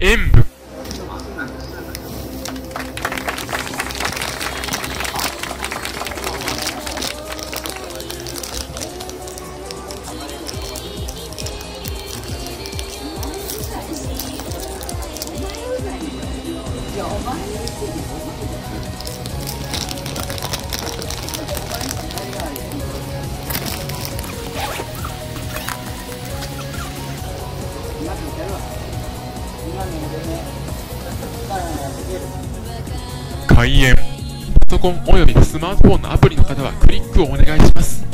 演武。開演。パソコンおよびスマートフォンのアプリの方はクリックをお願いします。